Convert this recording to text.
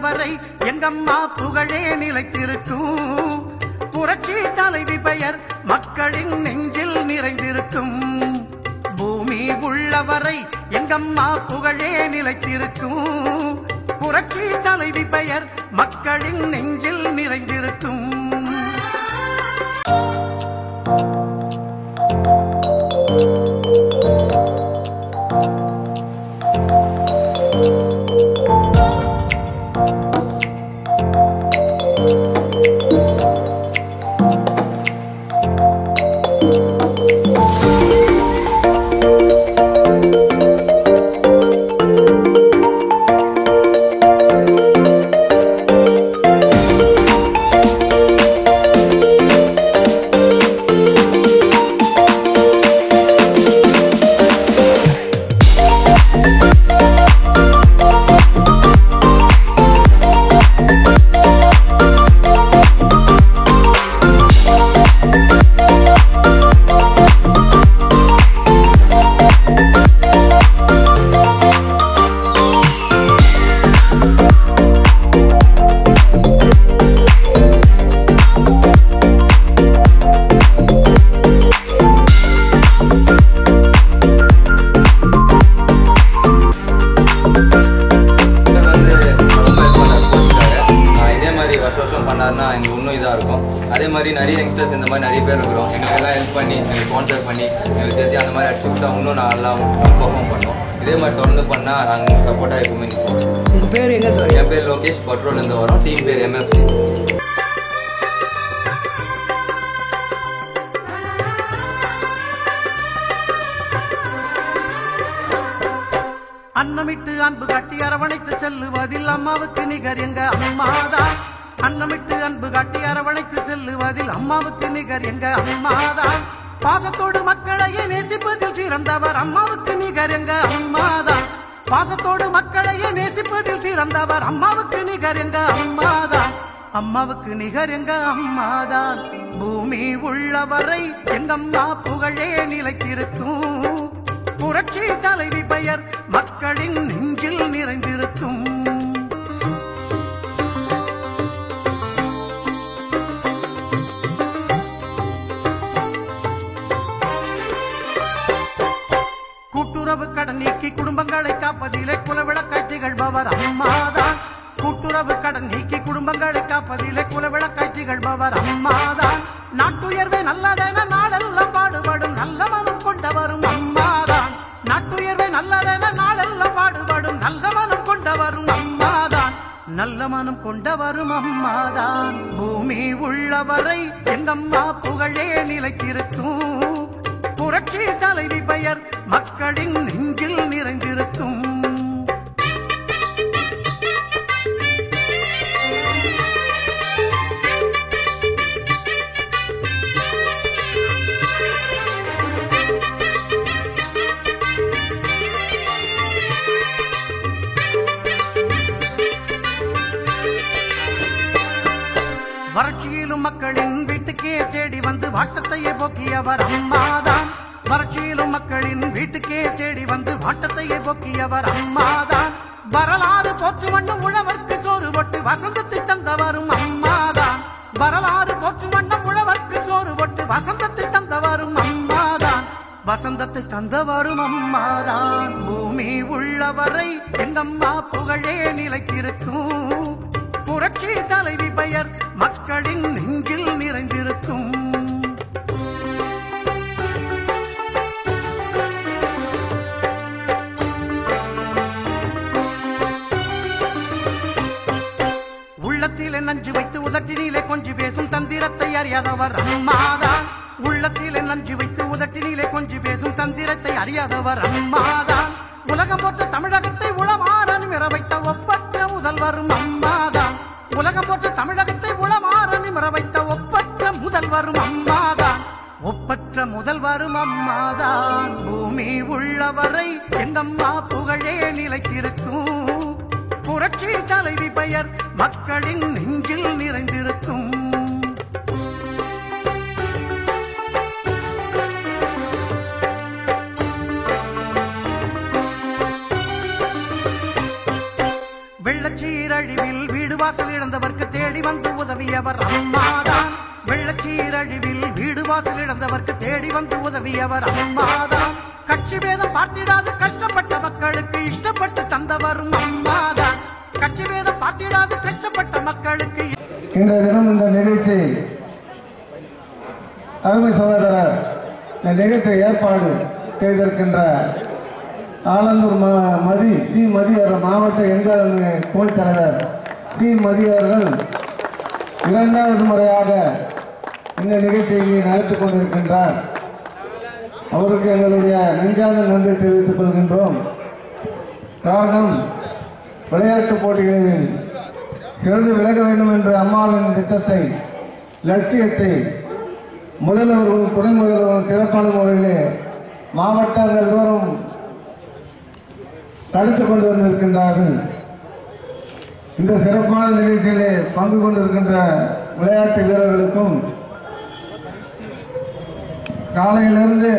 வரை எங்கம்மா புகழே நிலைத்திருக்கும். புரட்சி தலைவி பெயர் மக்களின் நெஞ்சில் நிறைந்திருக்கும். பூமி உள்ளவரை எங்கம்மா புகழே நிலைத்திருக்கும். புரட்சி தலைவி பெயர் மக்களின் நெஞ்சில் நிறைந்திருக்கும். இருக்கும் அதே மாதிரி நிறைய யங்ஸ்டர்ஸ் இந்த மாதிரி நிறைய பேர் இருக்கிறோம். எங்களுக்கு எல்லாம் ஹெல்ப் பண்ணி எங்களுக்கு ஸ்பான்சர் பண்ணி எங்களுக்கு சேர்த்து அந்த மாதிரி அடிச்சு விட்டா இன்னும் நல்லா பர்ஃபார்ம் பண்ணோம் இதே மாதிரி தொடர்ந்து பண்ணால் நாங்கள் சப்போர்ட்டாக எப்பவுமே நிற்போம் உங்கள் பேர் எங்கே வரீங்க என் பேர் லோகேஷ். பட்ரோலேருந்து வரோம். டீம் பேர் எம்எஃப்சி அன்னமிட்டு அன்பு காட்டி அரவணைத்து செல்லுவதில் அம்மாவுக்கு நிகர் எங்க அம்மாதான். அன்னமிட்டு அன்பு காட்டி அரவணைத்து செல்லுவதில் அம்மாவுக்கு நிகர் எங்க அம்மாதான் பாசத்தோடு மக்களையே நேசிப்பதில் சிறந்தவர் அம்மாவுக்கு நிகர் எங்க அம்மாதான் பாசத்தோடு மக்களையே நேசிப்பதில் சிறந்தவர் அம்மாவுக்கு நிகர் எங்க அம்மாதான் அம்மாவுக்கு நிகர் எங்க அம்மாதான் பூமி உள்ளவரை எங்கம்மா புகழே நிலைத்திருக்கும். புரட்சி தலைவி பெயர் மக்களின் நெஞ்சில் நிறைந்திருக்கும். கூட்டுறவு கடன் நீக்கி குடும்பங்களை காப்பதிலே குலவிளக்காய் திகழ்பவர் அம்மாதான். கூட்டுறவு கடன் நீக்கி குடும்பங்களை காப்பதிலே குலவிளக்காய் திகழ்பவர் அம்மாதான். நாட்டுயர்வே நல்லதென நாடெல்லாம் பாடுபடும் நல்ல மனம் கொண்டவரும் அம்மாதான். நாட்டுயர்வே நல்லதென நாடெல்லாம் பாடுபடும் நல்ல மனம் கொண்டவரும் அம்மாதான். நல்ல மனம் கொண்டவரும் அம்மாதான். பூமி உள்ளவரை எங்கம்மா புகழே நிலைத்திருக்கும். புரட்சி தலைவி பெயர். மக்களின் நெஞ்சில் நிறைந்திருக்கும் வறட்சியிலும் மக்களின் வீட்டுக்கே தேடி வந்து வாட்டத்தையே போக்கியவர் அம்மாதான். வறட்சியிலும் மக்களின் வீட்டுக்கே தேடி வந்து வாட்டத்தையே போக்கியவர் அம்மாதான். வரலாறு போற்று வண்ணம் உழவர்க்கு சோறு போட்டு வசந்தத்தை தந்தவரும் அம்மாதான். வரலாறு போற்று வண்ணம் உழவர்க்கு சோறு போட்டு வசந்தத்தை தந்தவரும் அம்மாதான். வசந்தத்தை தந்தவரும் அம்மாதான். பூமி உள்ளவரை எங்கம்மா புகழே நிலைத்திருக்கும். மக்களின் நெஞ்சில் நிறைந்திருக்கும். உள்ளத்திலே நஞ்சு வைத்து உதட்டினிலே கொஞ்சி பேசும் தந்திரத்தை அறியாதவர் அம்மாதான் உள்ளத்திலே நஞ்சு வைத்து உதட்டினிலே கொஞ்சி பேசும் தந்திரத்தை அறியாதவர் அம்மாதான் முதல் வரும் அம்மாதான். பூமி உள்ளவரை எங்கம்மா புகழே நிலைத்திருக்கும். புரட்சி தலைவி பெயர் மக்களின் நெஞ்சில் நிறைந்திருக்கும். வெள்ளச்சீரழிவில் வந்து உதவியவர் அம்மாதான். வெள்ளச்சீரழிவில் வாசல் இழந்தவர்க்கு தேடி வந்து உதவியவர் அம்மாதான் கட்சி பேதம் பார்த்திடாது கஷ்டப்பட்ட மக்களுக்கு இஷ்டப்பட்டு தந்தவரும் அம்மாதான் கட்சி பேதம் பார்த்திடாது கஷ்டப்பட்ட மக்களுக்கு இன்றைய தினம் இந்த நிகழ்ச்சி அருமை சகோதரர் இந்த நிகழ்ச்சி ஏற்பாடு செய்திருக்கின்ற ஆலந்தூர் மா மதி சி மதி மாவட்ட எங்கள் கோல் தலைவர். சி மதி அவர்கள் இரண்டாவது முறையாக இந்த நிகழ்ச்சியை நடத்தி கொண்டிருக்கின்றார். அவருக்கு எங்களுடைய நெஞ்சாத நன்றி தெரிவித்துக் கொள்கின்றோம். காரணம் விளையாட்டுப் போட்டிகளில் சிறந்து விலக வேண்டும் என்ற அம்மாவின் திட்டத்தை லட்சியத்தை முதல்வர்களும் துணை முதல்வர்களும் சிறப்பான முறையிலே மாவட்டங்கள் தோறும் நடத்தி கொண்டு வந்திருக்கின்றார்கள். இந்த சிறப்பான நிகழ்ச்சியிலே பங்கு கொண்டிருக்கின்ற விளையாட்டு வீரர்களுக்கும் காலையிலிருந்து.